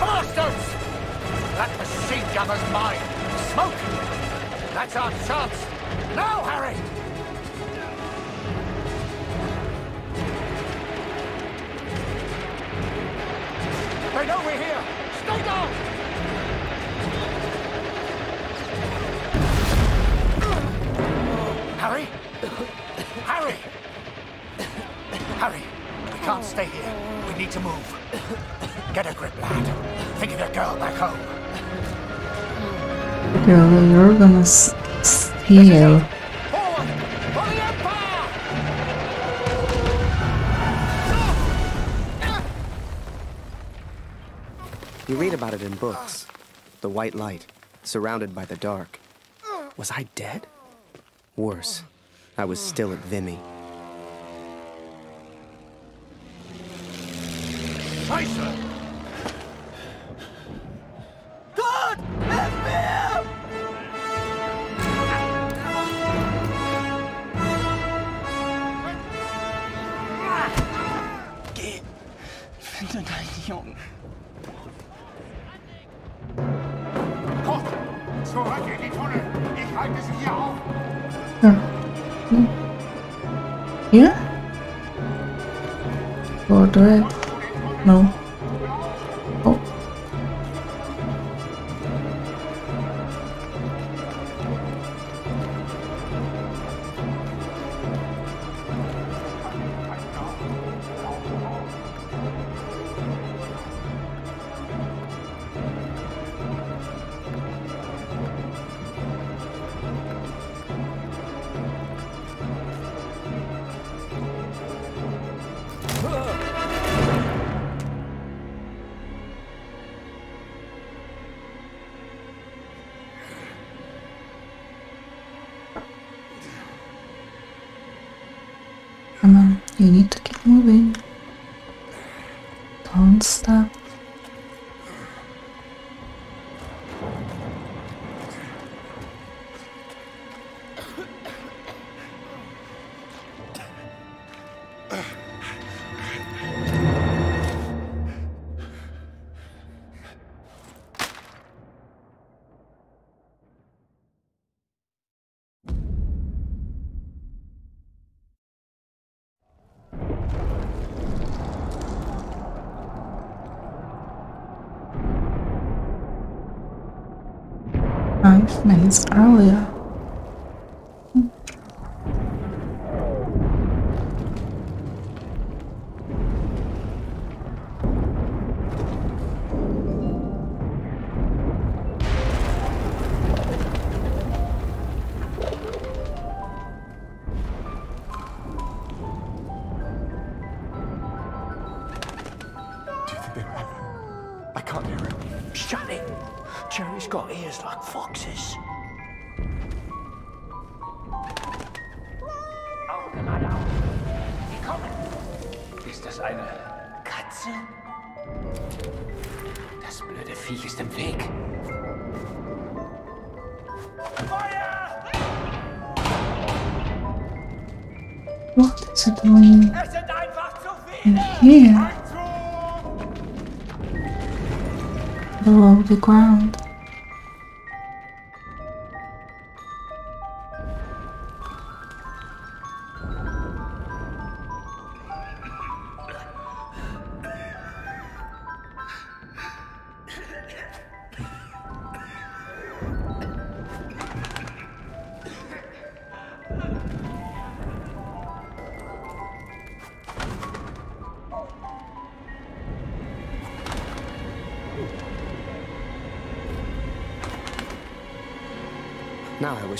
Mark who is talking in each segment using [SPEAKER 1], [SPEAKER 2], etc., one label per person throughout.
[SPEAKER 1] Bastards! That machine gunner's mine. Smoke! That's our chance. Now, Harry! They know we're here. Stay down! Harry? Harry! Harry, we can't stay here. We need to move. Get a grip, lad. Think of your girl back home.
[SPEAKER 2] Girl, you're gonna steal.
[SPEAKER 1] Forward! For the Empire!
[SPEAKER 3] You read about it in books. The white light, surrounded by the dark. Was I dead? Worse, I was still at Vimy.
[SPEAKER 2] Or do I? No. You need to keep moving. Don't stop. Minutes earlier. What is it doing in here? Below the ground.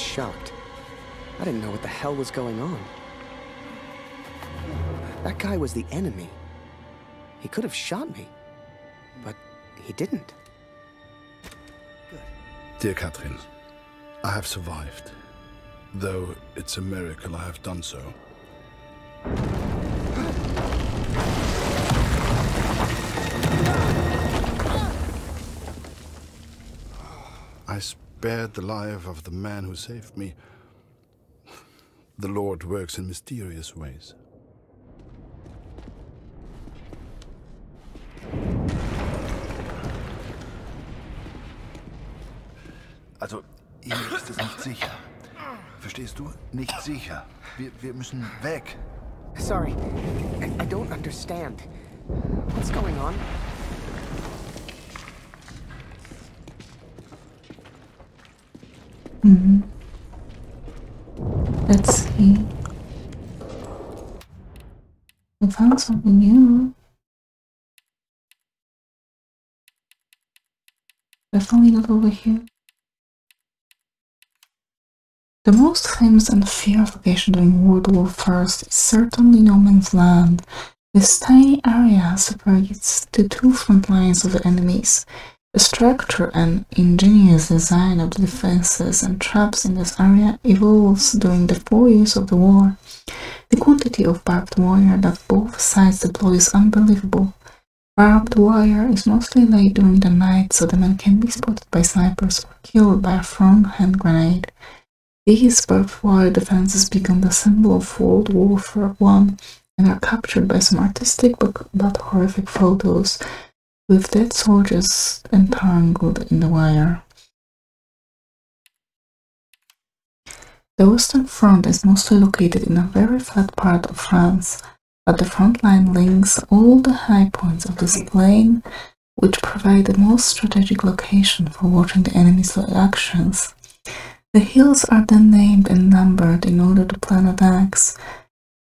[SPEAKER 3] Was shocked. I didn't know what the hell was going on. That guy was the enemy. He could have shot me, but he didn't.
[SPEAKER 4] Dear Catherine, I have survived. Though it's a miracle I have done so. Spared the life of the man who saved me. The Lord works in mysterious ways.
[SPEAKER 5] Also, hier ist es nicht sicher. Verstehst du? Nicht sicher. Wir, wir müssen weg.
[SPEAKER 3] Sorry, I, I don't understand. What's going on?
[SPEAKER 2] Let's see. We found something new. Definitely not over here. The most famous and feared location during World War I is certainly No Man's Land. This tiny area separates the two front lines of the enemies. The structure and ingenious design of the defenses and traps in this area evolves during the four years of the war. The quantity of barbed wire that both sides deploy is unbelievable. Barbed wire is mostly laid during the night so the men can be spotted by snipers or killed by a thrown hand grenade. These barbed wire defenses become the symbol of World War I and are captured by some artistic but, but horrific photos with dead soldiers entangled in the wire. The Western Front is mostly located in a very flat part of France, but the front line links all the high points of this plain, which provide the most strategic location for watching the enemy's actions. The hills are then named and numbered in order to plan attacks.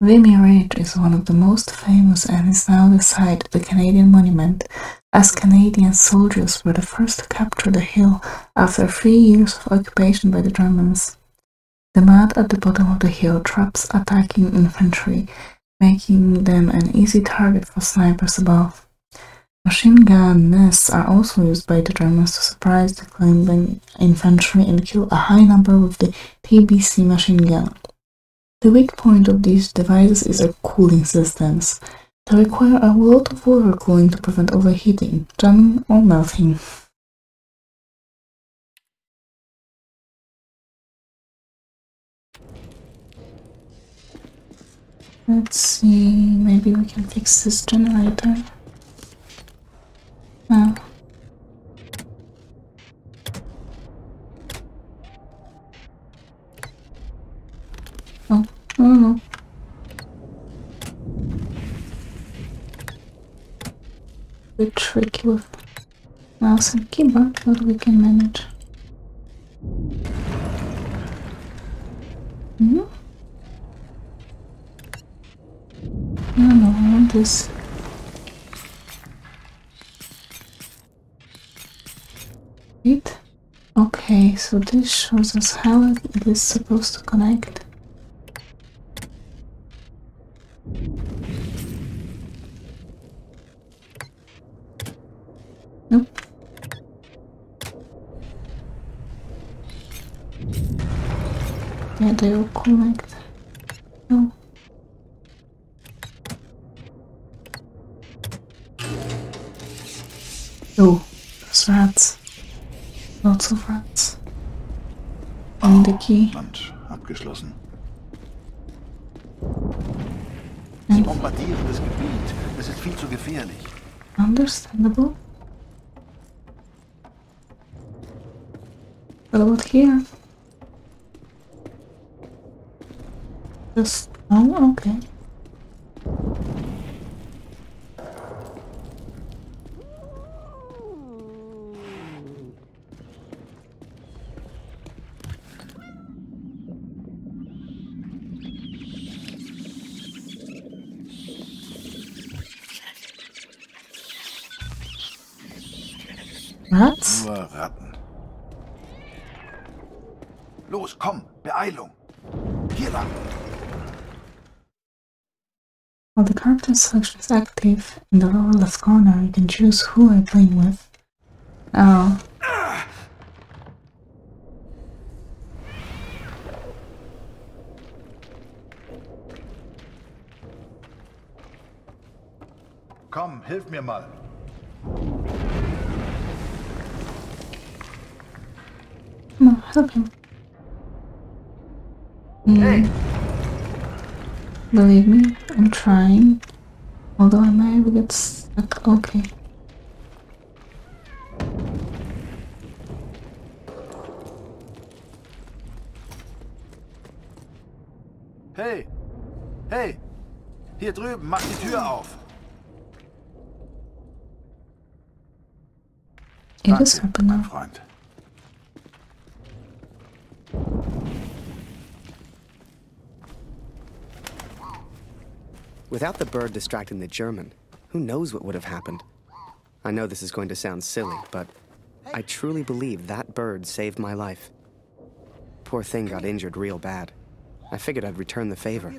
[SPEAKER 2] Vimy Ridge is one of the most famous and is now the site of the Canadian Monument, as Canadian soldiers were the first to capture the hill after three years of occupation by the Germans. The mud at the bottom of the hill traps attacking infantry, making them an easy target for snipers above. Machine gun nests are also used by the Germans to surprise the climbing infantry and kill a high number with the TBC machine gun. The weak point of these devices is their cooling systems. They require a lot of water cooling to prevent overheating, jamming, or melting. Let's see, maybe we can fix this generator. No. No. Bit tricky with mouse and keyboard, but we can manage. Hmm? No, no, I want this. Wait. Okay, so this shows us how it is supposed to connect. All connect. No. Oh, there's rats. Lots of rats. Ah, and the key.
[SPEAKER 5] Land abgeschlossen. Sie bombardieren das Gebiet. Es ist viel zu gefährlich.
[SPEAKER 2] Understandable. What about here? Just oh okay. While the character selection is active, in the lower left corner you can choose who I'm playing with. Oh,
[SPEAKER 5] Komm, hilf mir mal.
[SPEAKER 2] come on, help him.
[SPEAKER 5] Hey, mm.
[SPEAKER 2] Believe me, I'm trying. Although I might get stuck. Okay.
[SPEAKER 5] hey, hey. Hier drüben, mach die Tür auf.
[SPEAKER 2] It is
[SPEAKER 5] mein
[SPEAKER 2] happening.
[SPEAKER 5] Freund.
[SPEAKER 3] Without the bird distracting the German, who knows what would have happened? I know this is going to sound silly, but I truly believe that bird saved my life. Poor thing got injured real bad. I figured I'd return the favor.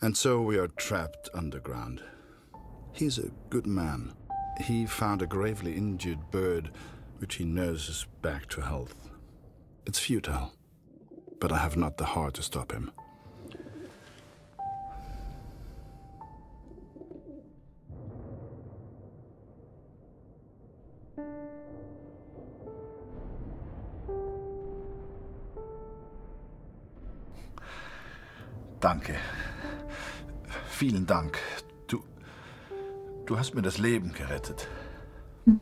[SPEAKER 4] And so we are trapped underground. He's a good man. He found a gravely injured bird, which he nurses back to health. It's futile, but I have not the heart to stop him.
[SPEAKER 5] Danke. Vielen Dank. Du. Du hast mir das Leben gerettet.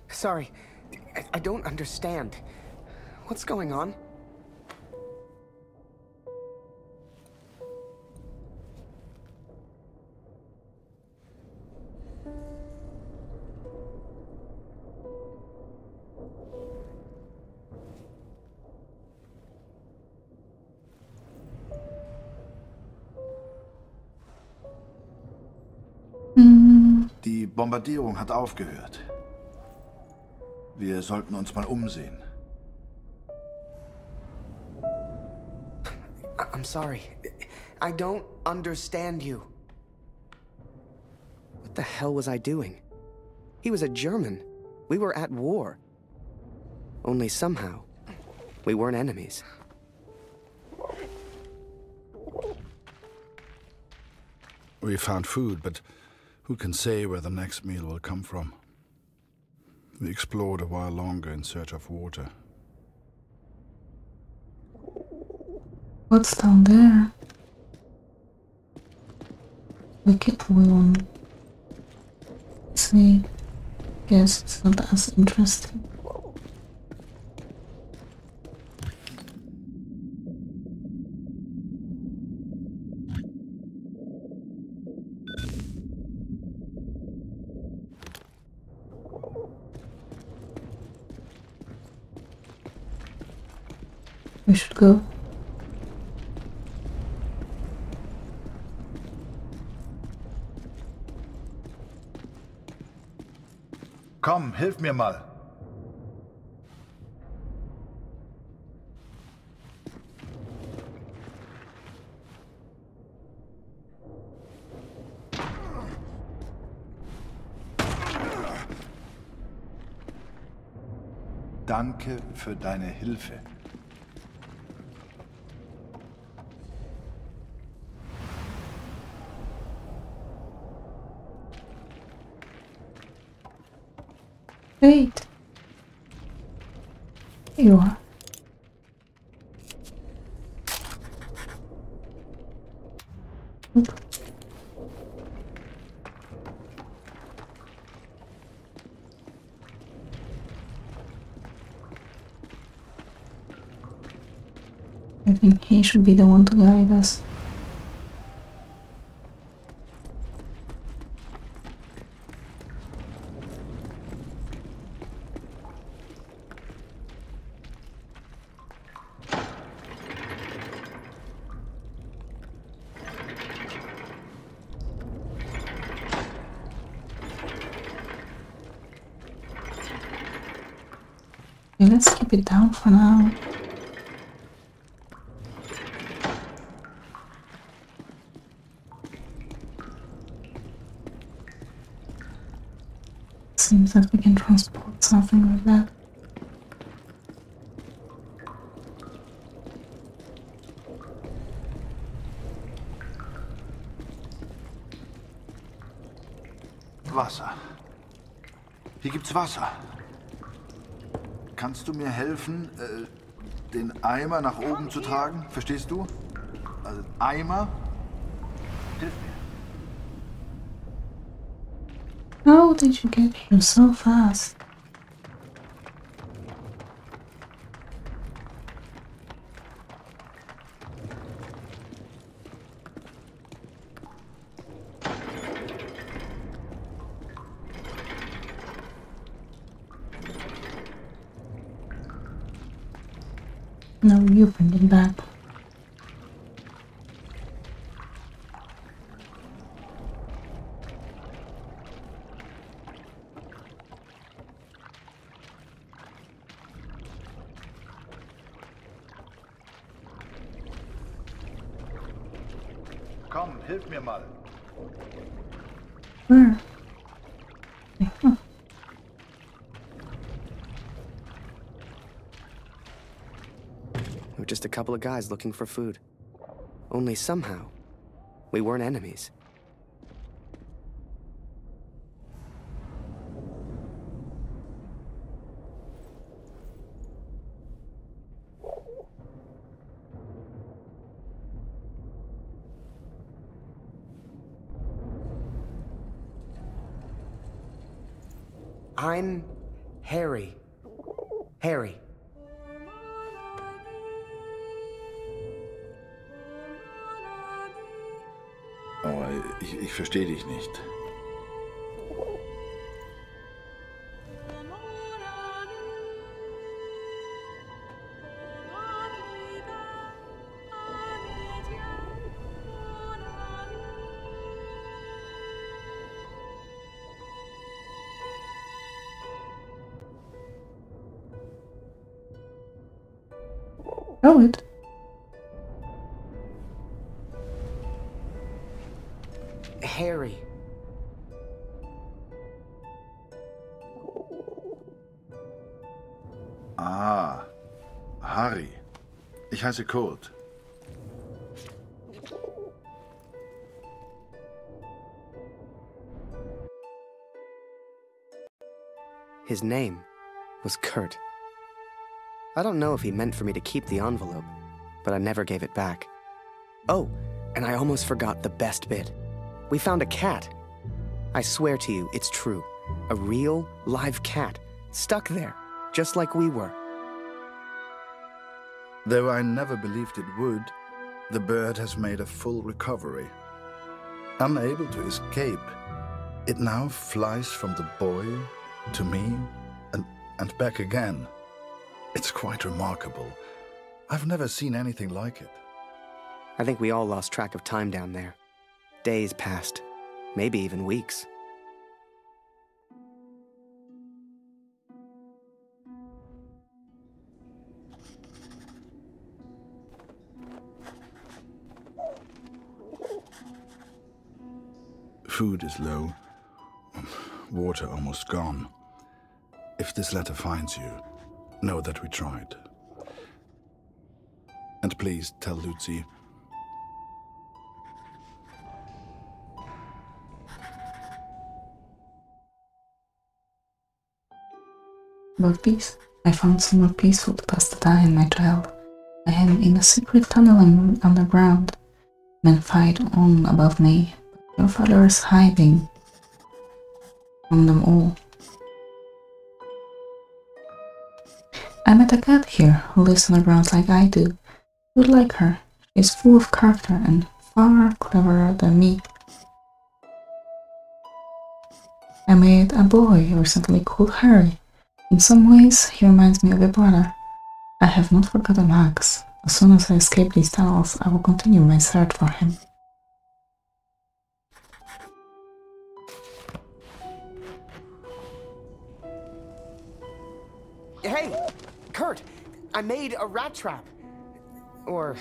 [SPEAKER 3] Sorry, I, I don't understand. What's going on?
[SPEAKER 5] Bombardierung hat aufgehört. Wir sollten uns mal umsehen.
[SPEAKER 3] I- I'm sorry. I don't understand you. What the hell was I doing? He was a German. We were at war. Only somehow, we weren't enemies.
[SPEAKER 4] We found food, but who can say where the next meal will come from? We explored a while longer in search of water.
[SPEAKER 2] What's down there? We Wicked Wound. See, guess it's not as interesting. We should go.
[SPEAKER 5] Komm, hilf mir mal. Danke für deine Hilfe.
[SPEAKER 2] Wait. Here you are. I think he should be the one to guide us. Okay, let's keep it down for now. Seems that we can transport something like that.
[SPEAKER 5] Wasser. Hier gibt's Wasser. Kannst du mir helfen, äh, den Eimer nach oben zu tragen? Verstehst du? Also Eimer? Hilf mir.
[SPEAKER 2] How did you get here so fast? Where? Huh. Hmm.
[SPEAKER 3] We're just a couple of guys looking for food. Only somehow, we weren't enemies. I'm Harry. Harry.
[SPEAKER 4] Oh, ich, ich verstehe dich nicht.
[SPEAKER 5] Ich heiße Kurt.
[SPEAKER 3] His name was Kurt. I don't know if he meant for me to keep the envelope, but I never gave it back. Oh, and I almost forgot the best bit. We found a cat. I swear to you, it's true. A real, live cat, stuck there, just like we were.
[SPEAKER 4] Though I never believed it would, the bird has made a full recovery. Unable to escape, it now flies from the boy to me and, and back again. It's quite remarkable. I've never seen anything like it.
[SPEAKER 3] I think we all lost track of time down there. Days passed, maybe even weeks.
[SPEAKER 4] Food is low, um, water almost gone. If this letter finds you, know that we tried. And please tell Lucy
[SPEAKER 2] About peace, I found somewhere peaceful to pass the time, my child. I am in a secret tunneling underground. Men fight on above me, father is hiding from them all. I met a cat here who lives on the grounds like I do. You would like her. She is full of character and far cleverer than me. I met a boy recently called Harry. In some ways, he reminds me of a brother. I have not forgotten Max. As soon as I escape these tunnels, I will continue my search for him.
[SPEAKER 3] Hey, Kurt, I made a rat trap. Or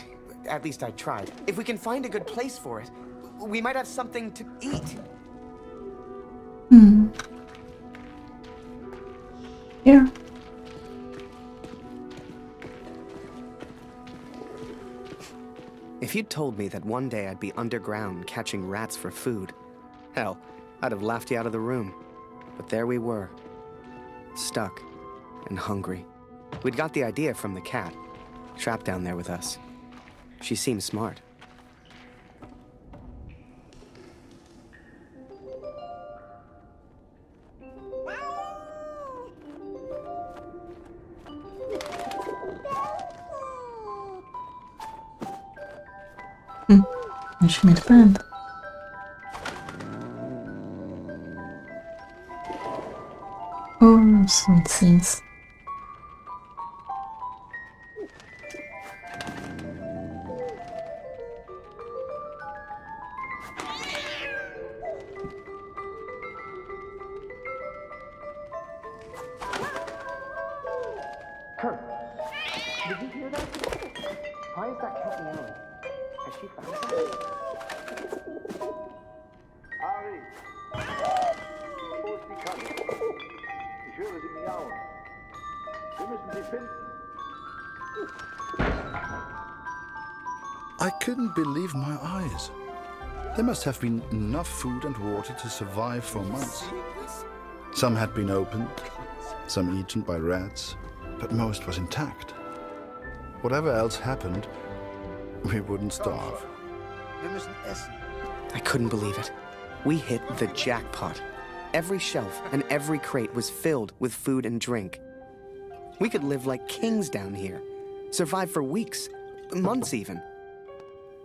[SPEAKER 3] at least I tried. If we can find a good place for it, we might have something to eat.
[SPEAKER 2] Hmm. Yeah.
[SPEAKER 3] If you'd told me that one day I'd be underground catching rats for food, hell, I'd have laughed you out of the room. But there we were, stuck and hungry. We'd got the idea from the cat, trapped down there with us. She seemed smart. Hmm.
[SPEAKER 2] And she made a friend. Oh, sweet scenes.
[SPEAKER 4] I couldn't believe my eyes. There must have been enough food and water to survive for months. Some had been opened, some eaten by rats, but most was intact. Whatever else happened, we wouldn't starve.
[SPEAKER 3] I couldn't believe it. We hit the jackpot. Every shelf and every crate was filled with food and drink. We could live like kings down here, survive for weeks, months even.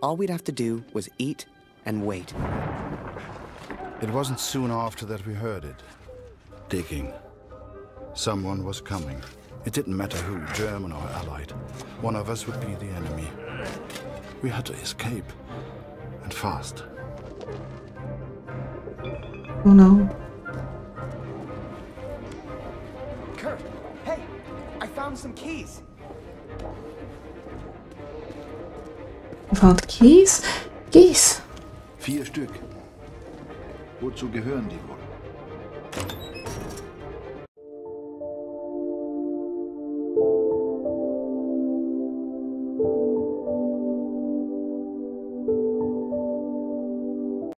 [SPEAKER 3] All we'd have to do was eat and wait.
[SPEAKER 4] It wasn't soon after that we heard it. Digging. Someone was coming. It didn't matter who, German or Allied. One of us would be the enemy. We had to escape. And fast.
[SPEAKER 2] Oh no.
[SPEAKER 3] Some keys.
[SPEAKER 2] You found keys? Keys.
[SPEAKER 5] Vier Stück. Wozu gehören die wohl?